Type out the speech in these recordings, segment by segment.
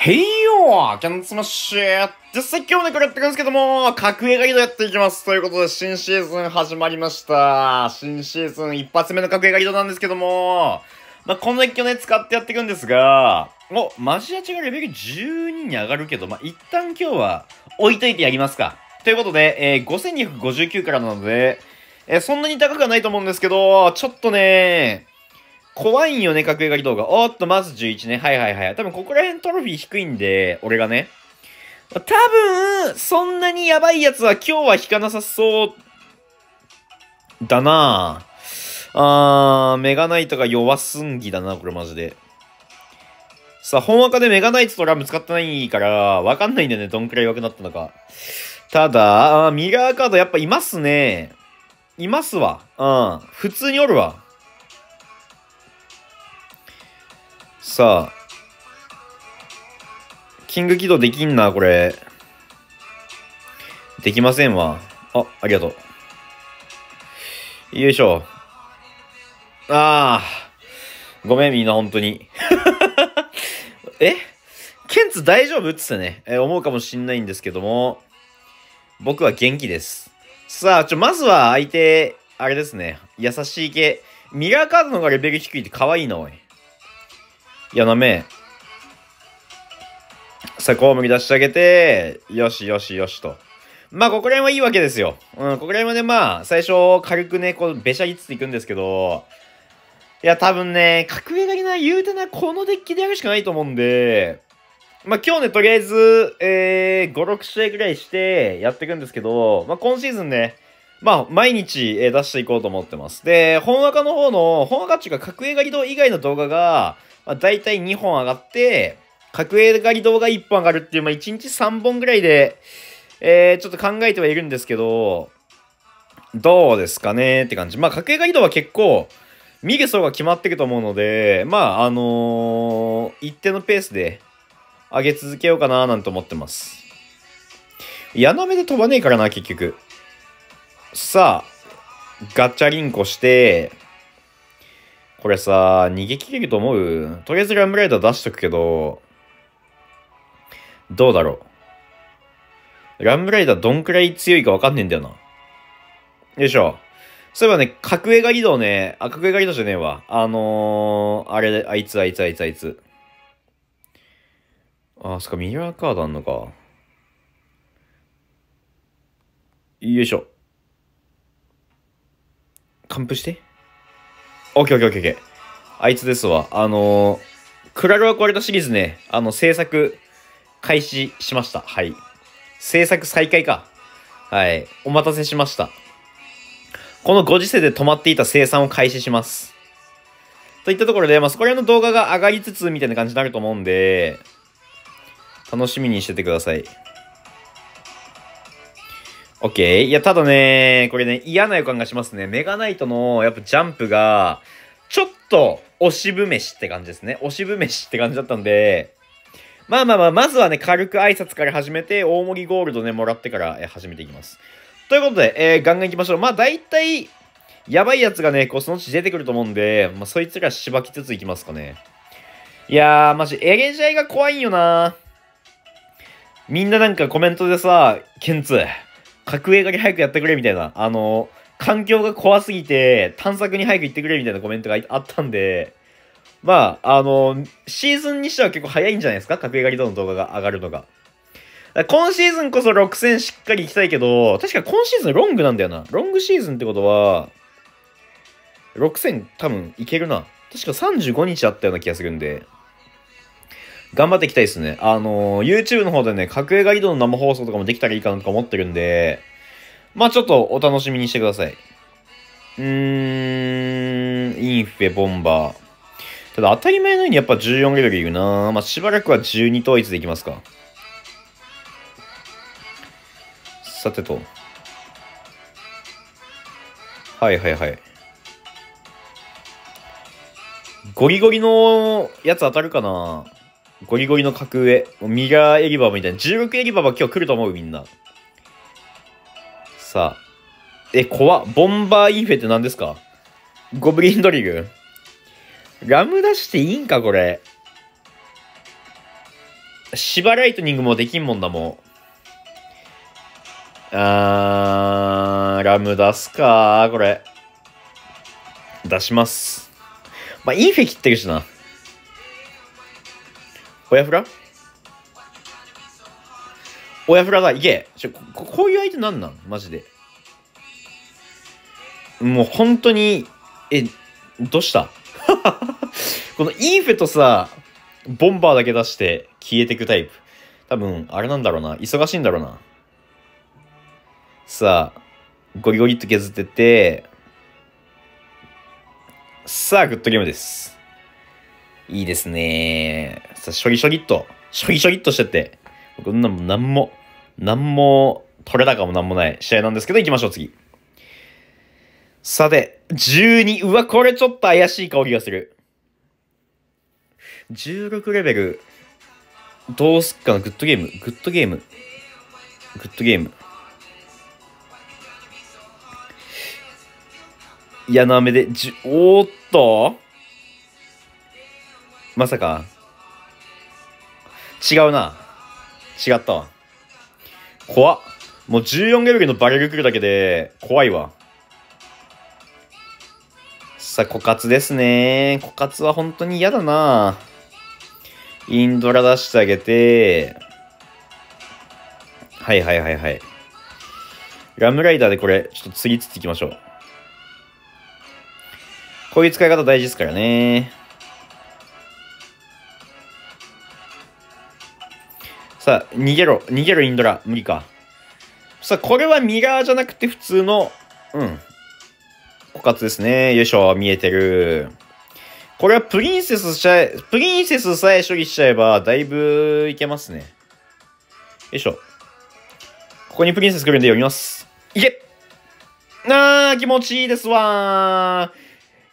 へいよーキャンスマッシュ実際今日ね、これやってくんですけども、格上ガイドやっていきます。ということで、新シーズン始まりました。新シーズン一発目の格上ガイドなんですけども、まあ、このデッキをね、使ってやっていくんですが、お、マジアチがレベル12に上がるけど、まあ、一旦今日は置いといてやりますか。ということで、えー、5259からなので、えー、そんなに高くはないと思うんですけど、ちょっとね怖いんよね、格上がり動画。おっと、まず11ね。はいはいはい。多分ここら辺トロフィー低いんで、俺がね。多分、そんなにやばいやつは今日は引かなさそうだなぁあー、メガナイトが弱すんぎだな、これマジで。さあ、本赤でメガナイトとラム使ってないから、わかんないんだよね、どんくらい弱くなったのか。ただ、あミラーカードやっぱいますね。いますわ。うん。普通におるわ。さあ。キング起動できんな、これ。できませんわ。あ、ありがとう。よいしょ。ああ。ごめん、みんな、本当に。え？ケンツ大丈夫？っつってね、えー、思うかもしんないんですけども、僕は元気です。さあ、ちょ、まずは相手、あれですね、優しい系。ミラーカードの方がレベル低いって可愛いな、おい。やなめ。さあ、コウモリ出してあげて、よしよしよしと。まあ、ここら辺はいいわけですよ。うん、ここら辺はね、まあ、最初、軽くね、こう、べしゃりつついくんですけど、いや、多分ね、格上がりな、言うてな、このデッキでやるしかないと思うんで、まあ、今日ね、とりあえず、えー、5、6試合ぐらいしてやっていくんですけど、まあ、今シーズンね、まあ、毎日、えー、出していこうと思ってます。で、本赤の方の、本赤っていうか、格上がり以外の動画が、まあ、大体2本上がって、格上狩り動画1本上がるっていう、まあ、1日3本ぐらいで、えー、ちょっと考えてはいるんですけど、どうですかね？って感じ。まあ、格上狩り動は結構、見る層が決まってると思うので、まあ、あのー、一定のペースで上げ続けようかななんて思ってます。矢なめで飛ばねえからな、結局。さあ、ガチャリンコして、これさ、逃げ切れると思う？とりあえずラムライダー出しとくけど、どうだろう？ラムライダーどんくらい強いかわかんねえんだよな。よいしょ。そういえばね、格上がリドね、あ、格上がリドじゃねえわ。あのー、あれ、あいつ、あいつ、あいつ、あいつ。あ、そっか、ミラーカードあんのか。よいしょ。完封して。オッケーオッケーオッケーオッケー。あいつですわ。あのー、クラロワ壊れたシリーズね、あの、制作開始しました。はい。制作再開か。はい。お待たせしました。このご時世で止まっていた生産を開始します。といったところで、まあ、そこら辺の動画が上がりつつみたいな感じになると思うんで、楽しみにしててください。オッケー。いや、ただね、これね、嫌な予感がしますね。メガナイトの、やっぱジャンプが、ちょっと、押しぶ飯って感じですね。押しぶ飯って感じだったんで、まあまあまあ、まずはね、軽く挨拶から始めて、大盛りゴールドね、もらってから、え始めていきます。ということで、えー、ガンガン行きましょう。まあ、大体、やばいやつがね、こう、そのうち出てくると思うんで、まあ、そいつらしばきつついきますかね。いやー、マジ、エレジャイが怖いんよなみんななんかコメントでさ、ケンツ、格上狩り早くやってくれみたいな、あの、環境が怖すぎて、探索に早く行ってくれみたいなコメントがあったんで、まあ、あの、シーズンにしては結構早いんじゃないですか？格上狩りとの動画が上がるのが。今シーズンこそ6戦しっかり行きたいけど、確か今シーズンロングなんだよな。ロングシーズンってことは、6戦多分いけるな。確か35日あったような気がするんで、頑張っていきたいですね。あのー、YouTube の方でね、格上が移動の生放送とかもできたらいいかなとか思ってるんで、まあちょっとお楽しみにしてください。うーん、インフェ、ボンバー。ただ当たり前のようにやっぱ14レベルいるなまあしばらくは12統一でいきますか。さてと。はいはいはい。ゴリゴリのやつ当たるかなゴリゴリの格上。ミラーエリババみたいな。16エリババ今日来ると思うみんな。さあ。え、怖ボンバーインフェって何ですか？ゴブリンドリルラム出していいんかこれ？芝ライトニングもできんもんだもん。あー、ラム出すかこれ。出します。まあ、インフェ切ってるしな。親フラ親フラだ、いけちょこ、こういう相手なんなん？マジで。もう本当に、え、どうした？このインフェとさ、ボンバーだけ出して消えてくタイプ。多分、あれなんだろうな。忙しいんだろうな。さあ、ゴリゴリっと削ってて、さあ、グッドゲームです。いいですね。さあ、しょぎしょぎっと、しょぎしょぎっとしてて、こんなもんなんも、なんも、取れ高もなんもない試合なんですけど、行きましょう、次。さて、12。うわ、これちょっと怪しい香りがする。16レベル、どうすっかな good game、good game、good game。矢の雨で、じゅ、おーっとまさか。違うな。違ったわ。怖っ。もう14レベルのバレル来るだけで、怖いわ。さあ、枯渇ですね。枯渇は本当に嫌だな。インドラ出してあげて、はいはいはいはい。ラムライダーでこれ、ちょっと次つっていきましょう。こういう使い方大事ですからね。さあ、逃げろ。逃げろ、インドラ。無理か。さあ、これはミラーじゃなくて普通の、うん。枯渇ですね。よいしょ、見えてる。これはプリンセスしちゃえ、プリンセスさえ処理しちゃえば、だいぶいけますね。よいしょ。ここにプリンセス来るんで読みます。いけあー、気持ちいいですわ。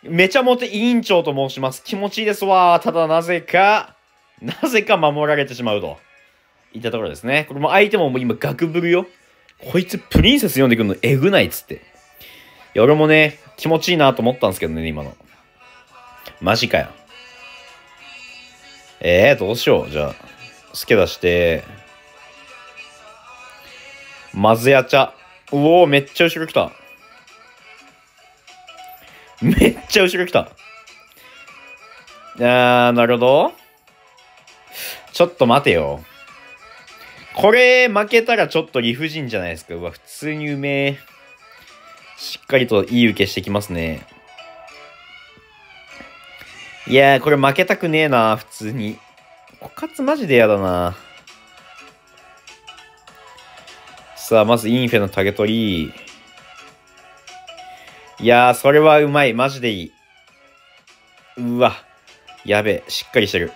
めちゃモテ委員長と申します。気持ちいいですわ。ただなぜか、なぜか守られてしまうと。いったところですね。これも相手ももう今ガクブルよ。こいつプリンセス読んでくるのえぐないっつって。いや、俺もね、気持ちいいなと思ったんですけどね、今の。マジかよ。えー、どうしよう。じゃあ、スケ出して、まずや茶。うおー、めっちゃ後ろ来た。めっちゃ後ろ来た。あー、なるほど。ちょっと待てよ。これ負けたらちょっと理不尽じゃないですか。うわ、普通にうめえ。しっかりといい受けしてきますね。いやー、これ負けたくねえな、普通に。枯渇マジでやだな。さあ、まずインフェのタゲ取り。いやー、それはうまい。マジでいい。うわ。やべえ。しっかりしてる。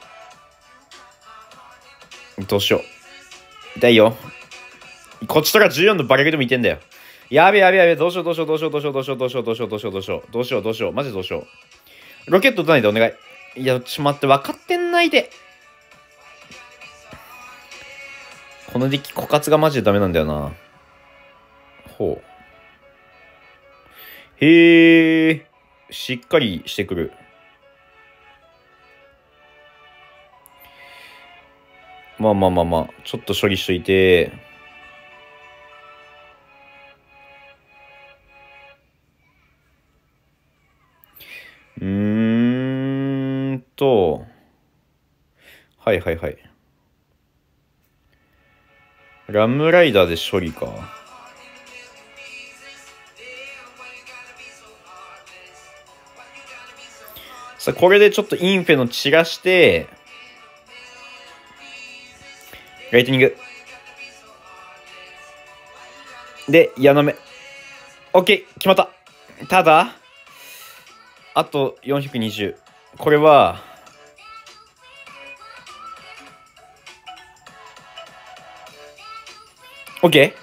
どうしよう。痛いよ。こっちとら14のバレルでもいてんだよ。やべやべやべ。どうしようどうしようどうしようどうしようどうしようどうしようどうしようどうしようどうしようどうしようどうしようマジどうしよう。ロケット打たないでお願い。いや、ちょっと待って、分かってんないで。このデッキ枯渇がマジでダメなんだよな。ほう。へえ、しっかりしてくる。まあまあまあまあ、ちょっと処理しといて。うーんと、はいはいはい。ラムライダーで処理か。さあ、これでちょっとインフェの散らして、ライトニング。で、矢の目。オッケー決まった。ただ、あと420。これは、オッケ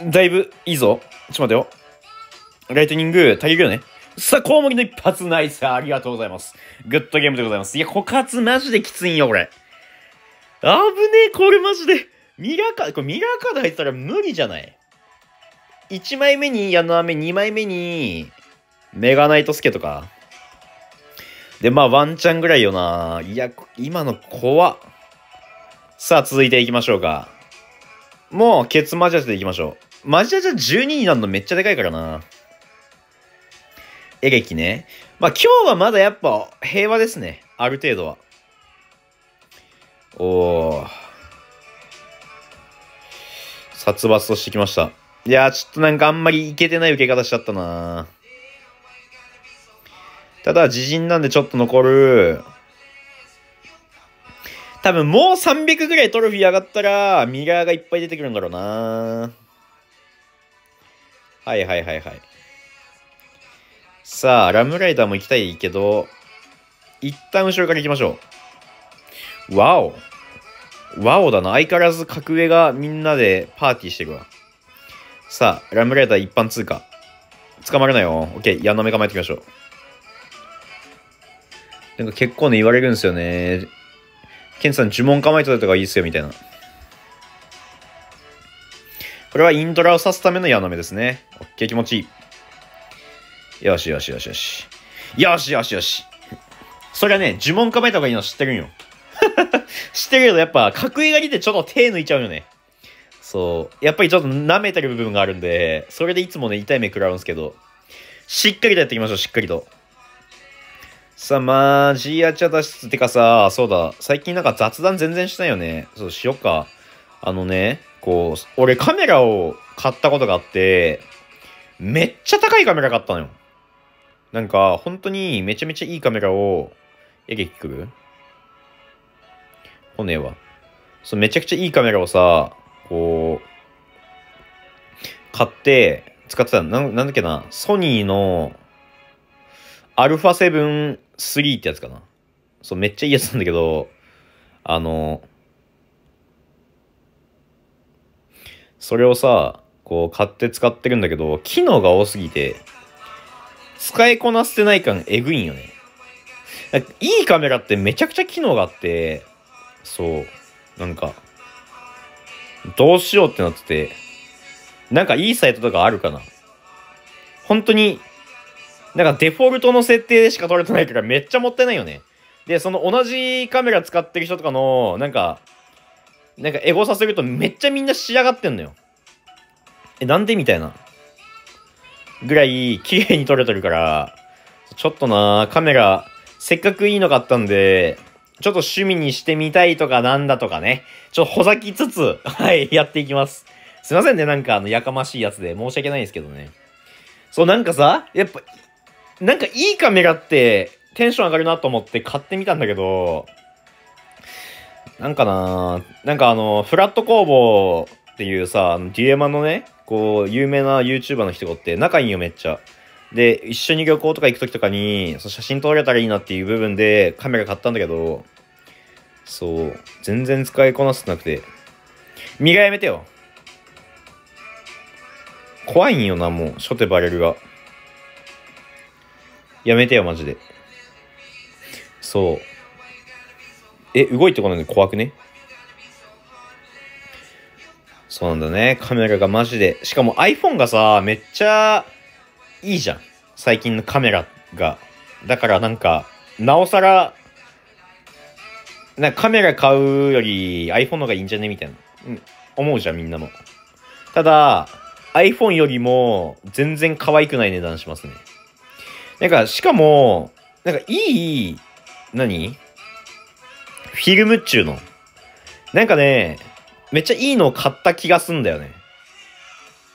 ーだいぶいいぞ。ちょっと待てよ。ライトニング足りるよね。さあ、コウモリの一発ナイスありがとうございます。グッドゲームでございます。いや、枯渇マジできついんよ、これ。危ねえ、これマジで。ミラーカード、これミラーカード入ったら無理じゃない ?1 枚目に矢の雨、2枚目にメガナイトスケとか。で、まあワンチャンぐらいよな。いや、今の怖っ。さあ、続いていきましょうか。もう、ケツマジャジでいきましょう。マジャジャ12になるのめっちゃでかいからな。エレキね。まあ今日はまだやっぱ平和ですね。ある程度は。おー。殺伐としてきました。いや、ちょっとなんかあんまりいけてない受け方しちゃったなただ、自陣なんでちょっと残る。多分もう300ぐらいトロフィー上がったら、ミラーがいっぱい出てくるんだろうなはいはいはいはい。さあ、ラムライダーも行きたいけど、一旦後ろから行きましょう。ワオ。ワオだな。相変わらず格上がみんなでパーティーしてるわ。さあ、ラムライダー一般通過。捕まるなよ。オッケー、矢の目構えていきましょう。なんか結構ね、言われるんですよね。ケンさん、呪文構えてたとかいいっすよ、みたいな。これはイントラを刺すための矢の目ですね。オッケー、気持ちいい。よしよしよしよし。よしよしよし。それはね、呪文構えた方がいいの知ってるんよ。知ってるけど、やっぱ、格上がりでちょっと手抜いちゃうよね。そう。やっぱりちょっと舐めてる部分があるんで、それでいつもね、痛い目食らうんですけど、しっかりとやっていきましょう、しっかりと。さあ、マジやチャ脱出ってかさ、そうだ、最近なんか雑談全然しないよね。そうしよっか。あのね、こう、俺カメラを買ったことがあって、めっちゃ高いカメラ買ったのよ。なんか、本当にめちゃめちゃいいカメラを、えげきくる骨は。そう、めちゃくちゃいいカメラをさ、こう、買って、使ってたの。ななんだっけな、ソニーの、アルファ7 3ってやつかな。そう、めっちゃいいやつなんだけど、あの、それをさ、こう買って使ってるんだけど、機能が多すぎて、使いこなせてない感えぐいんよね。いいカメラってめちゃくちゃ機能があって、そう、なんか、どうしようってなってて、なんかいいサイトとかあるかな？本当になんかデフォルトの設定でしか撮れてないからめっちゃもったいないよね。で、その同じカメラ使ってる人とかの、なんか、なんかエゴさせるとめっちゃみんな仕上がってんのよ。え、なんでみたいな。ぐらい綺麗に撮れてるから、ちょっとなカメラ、せっかくいいの買ったんで、ちょっと趣味にしてみたいとかなんだとかね。ちょっとほざきつつ、はい、やっていきます。すいませんね、なんかあの、やかましいやつで申し訳ないですけどね。そう、なんかさ、やっぱ、なんかいいカメラってテンション上がるなと思って買ってみたんだけど、なんかななんかあの、フラット工房っていうさ、デュエマのね、こう、有名な YouTuber の人がおって仲いいよめっちゃ。で、一緒に旅行とか行く時とかに、そう写真撮れたらいいなっていう部分でカメラ買ったんだけど、そう、全然使いこなせてなくて。身がやめてよ。怖いんよな、もう、初手バレルが。やめてよ、マジで。そう。え、動いてこないの怖くね？そうなんだね。カメラがマジで。しかも iPhone がさ、めっちゃいいじゃん。最近のカメラが。だからなんか、なおさら、なカメラ買うより iPhone の方がいいんじゃね？みたいな。うん。思うじゃん、みんなも。ただ、iPhone よりも全然可愛くない値段しますね。なんか、しかも、なんかいい、何？フィルムっちゅうの。なんかね、めっちゃいいのを買った気がすんだよね。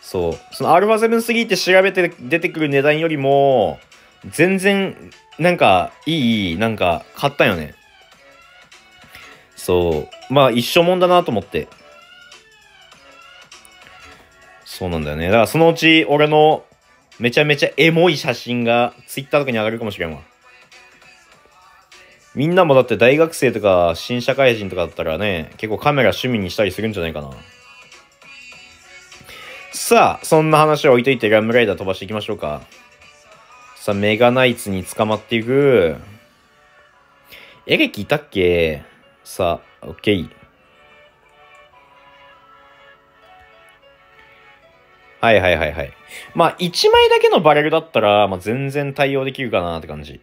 そう。その α7-3 って調べて出てくる値段よりも、全然、なんか、いい、なんか、買ったよね。そう。まあ、一緒もんだなと思って。そうなんだよね。だからそのうち、俺のめちゃめちゃエモい写真が Twitter とかに上がるかもしれんわ。みんなもだって大学生とか新社会人とかだったらね、結構カメラ趣味にしたりするんじゃないかな。さあ、そんな話を置いといてラムライダー飛ばしていきましょうか。さあ、メガナイツに捕まっていく。エレキいたっけ？さあ、オッケー。はいはいはいはい。まあ、1枚だけのバレルだったら、まあ、全然対応できるかなって感じ。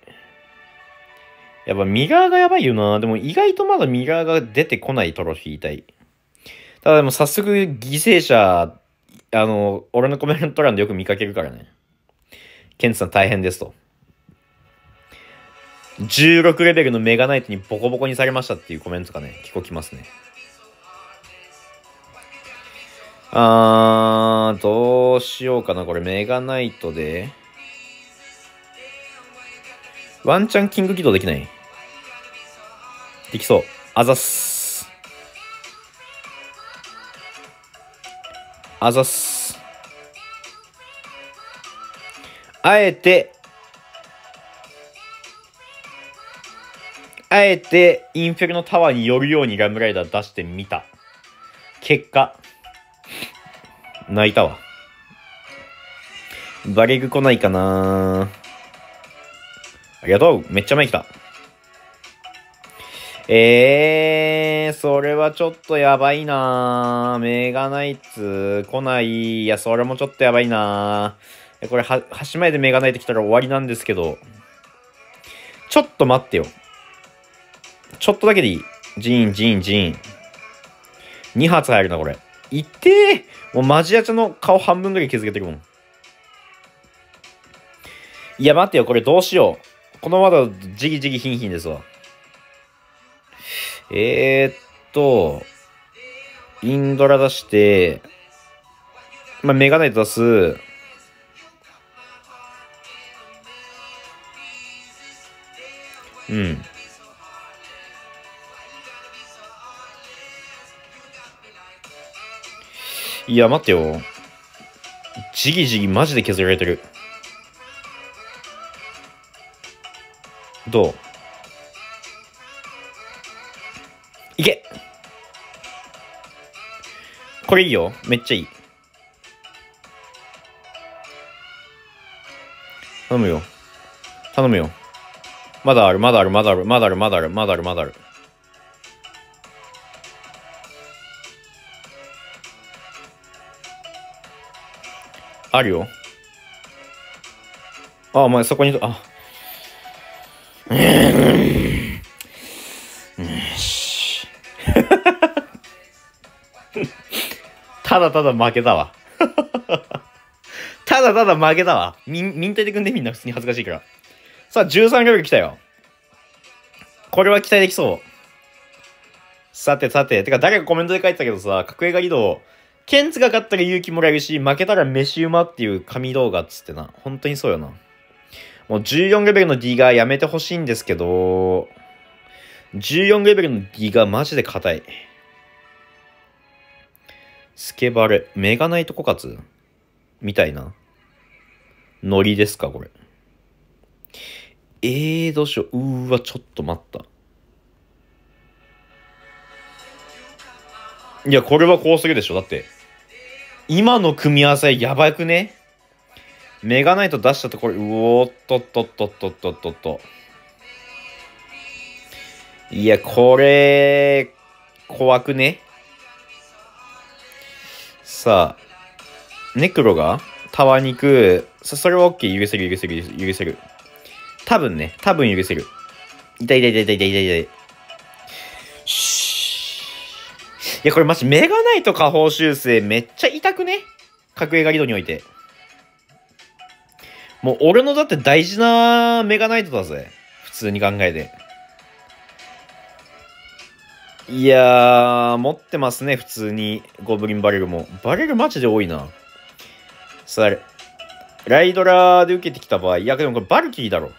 やっぱミラーがやばいよな。でも意外とまだミラーが出てこないトロフィー体。ただでも早速犠牲者、あの、俺のコメント欄でよく見かけるからね。ケンツさん大変ですと。16レベルのメガナイトにボコボコにされましたっていうコメントがね、結構来ますね。あー、どうしようかな。これメガナイトで。ワンチャンキング起動できないできそう。あざっす。あざす。あえて、あえてインフェルノタワーに寄るようにラムライダー出してみた。結果、泣いたわ。バレグ来ないかなありがとうめっちゃ前来た。えー、それはちょっとやばいなメガナイツ来ない。いや、それもちょっとやばいなこれ、は、端前でメガナイト来たら終わりなんですけど、ちょっと待ってよ。ちょっとだけでいい。ジーン、ジーン、ジーン。2発入るな、これ。いってーもうマジアチャの顔半分ぐらい削けてるもん。いや、待ってよ、これどうしよう。このまだジギジギヒンヒンですわ。えー、っと、インドラ出して、まあ、メガネ出す。うん。いや、待ってよ。ジギジギマジで削られてる。どう？これいいよ。めっちゃいい。頼むよ。頼むよ。まだある、まだある、まだある、まだある、まだある、まだある、まだある。あるよ。あ、お前そこに、あ。ただただ負けたわ。ただただ負けたわ。み、みんたいてくんでみんな普通に恥ずかしいから。さあ、13レベル来たよ。これは期待できそう。さてさて、てか誰がコメントで書いてたけどさ、格上がリード、ケンツが勝ったら勇気もらえるし、負けたら飯馬っていう神動画っつってな。本当にそうよな。もう14レベルの D がやめてほしいんですけど、14レベルの D がマジで硬い。スケバレ、メガナイト枯渇？みたいな。ノリですか、これ。えー、どうしよう。うーわ、ちょっと待った。いや、これはこうするでしょ。だって、今の組み合わせやばくね？メガナイト出したところ、うおっとっとっとっとっとっとっと。いや、これ、怖くね？さ、ネクロがタワーに行く。それは OK。許せる、許せる、許せる。多分ね、多分許せる。痛い痛い痛い痛い痛い痛い痛い。しいや、これマジメガナイト下方修正めっちゃ痛くね？格上がリドにおいて。もう俺のだって大事なメガナイトだぜ。普通に考えて。いやー、持ってますね、普通に。ゴブリンバレルも。バレルマジで多いな。さあ、ライドラーで受けてきた場合、いや、でもこれバルキリーだろ。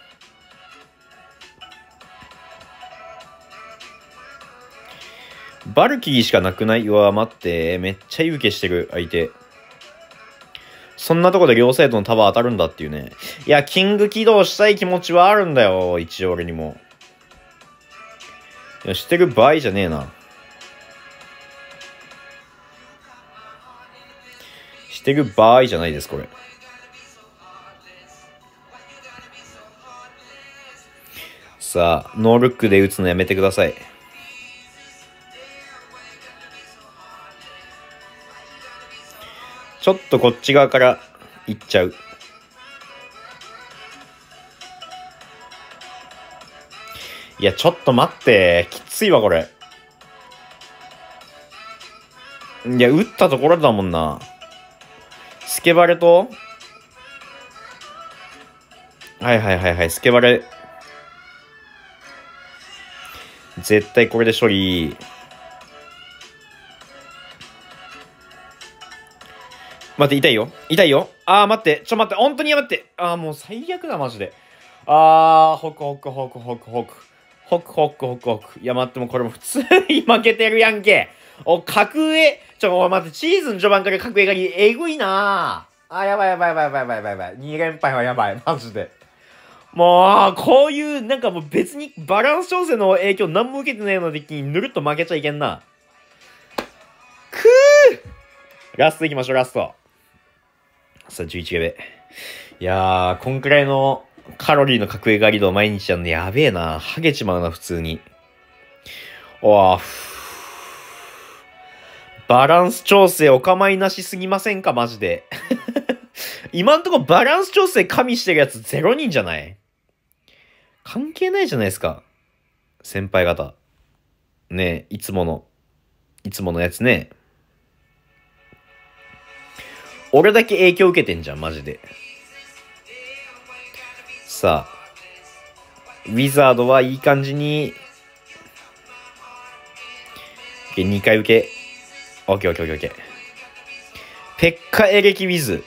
バルキリーしかなくない？うわ、待って。めっちゃ受けしてる、相手。そんなとこで両サイドのタワー当たるんだっていうね。いや、キング起動したい気持ちはあるんだよ。一応俺にも。や、してる場合じゃねえな。してる場合じゃないです、これ。さあ、ノールックで打つのやめてください。ちょっとこっち側から行っちゃう。いや、ちょっと待って。きついわ、これ。いや、打ったところだもんな。スケバレと？はいはいはいはい、スケバレ。絶対これで処理。待って、痛いよ。痛いよ。あー、待って。ちょ、待って。本当にや待って。あー、もう最悪だ、マジで。あー、ホクホクホクホクホク。ホクホクホクホク。いや、待って、もこれも普通に負けてるやんけ。お、格上。ちょ、お待って、シーズン序盤から格上がり、えぐいな。あ、やばいやばいやばいやばいやばいやばい。2連敗はやばい。マジで。もう、こういう、なんかもう別にバランス調整の影響何も受けてないようなデッキにぬるっと負けちゃいけんな。くーラスト行きましょう、ラスト。さあ、11ゲベ。いやー、こんくらいのカロリーの格上ガリド毎日やんのやべえな。ハゲちまうな、普通に。おー、ふバランス調整お構いなしすぎませんか、マジで。今んとこバランス調整加味してるやつ0人じゃない？関係ないじゃないですか。先輩方。ねえ、いつもの、いつものやつね。俺だけ影響受けてんじゃん、マジで。さあ、ウィザードはいい感じに、2回受け。オッケーオッケーオッケーオッケー。ペッカエレキウィズ。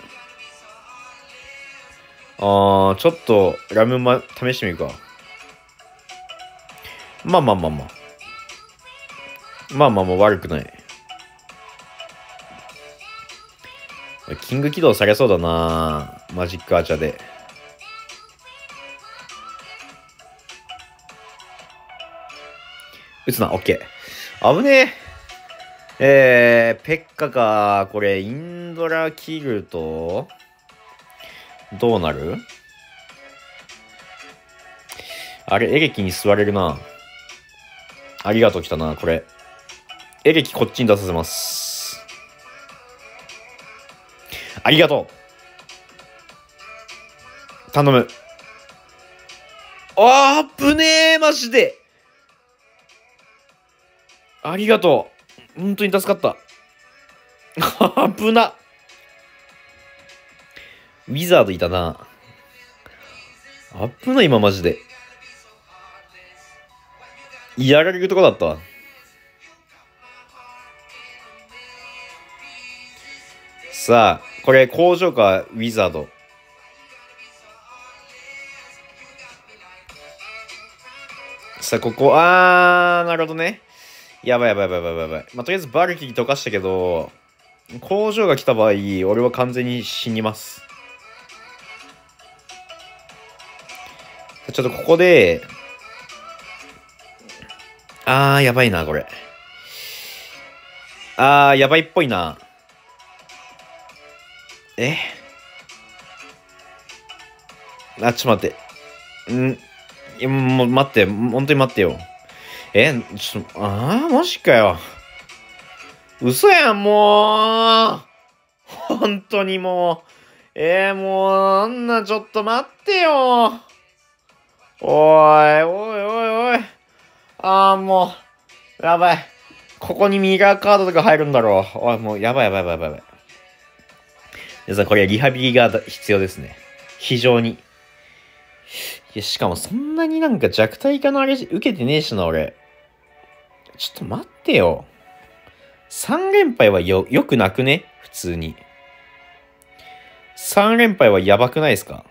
あー、ちょっと、ラムマ、試してみるか。まあまあまあまあ。まあまあまあ悪くない。キング起動されそうだなマジックアーチャーで。撃つな、オッケー。危ねえ。えー、ペッカか。これ、インドラキルと、どうなる？あれ、エレキに座れるな。ありがとう、来たな、これ。エレキこっちに出させます。ありがとう頼む。あー、ぶねえ、マジで。ありがとう。本当に助かった。あぶな。ウィザードいたな。あっぶな、今マジで。やられるとこだったわ。さあ、これ工場かウィザード。さあ、ここ、あー、なるほどね。やばいやばいやばいやばいやばい。まあ、とりあえずバルキリ溶かしたけど、工場が来た場合、俺は完全に死にます。ちょっとここで、あー、やばいな、これ。あー、やばいっぽいな。え？あ、ちょっと待って。ん？いやもう待って、本当に待ってよ。え、ちょっと、あー、マジかよ。嘘やん、もう。本当にもう。えー、もう、あんな、ちょっと待ってよ。おい、おい、おい、おい。あー、もう、やばい。ここにミラーカードとか入るんだろう。おい、もう、やばい、やばい、やばい、やばい。皆さん、これはリハビリが必要ですね。非常に。いや、しかもそんなになんか弱体化のあれ受けてねえしな、俺。ちょっと待ってよ。3連敗はよ、よくなくね？普通に。3連敗はやばくないですか？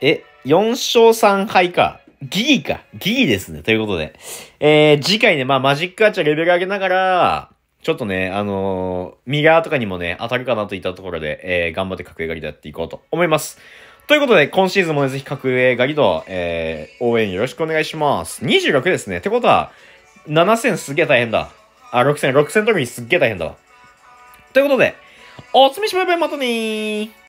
え、4勝3敗か。ギリか。ギリですね。ということで。えー、次回ね、まあ、マジックアーチャーレベル上げながら、ちょっとね、あのー、ミラーとかにもね、当たるかなといったところで、えー、頑張って格上狩りでやっていこうと思います。ということで、今シーズンもね、ぜひ格上狩りと、えー、応援よろしくお願いします。26ですね。ってことは、7000すげえ大変だ。あ、6000、6000取るにすっげえ大変だわ。ということで、おつみしまいまたねー。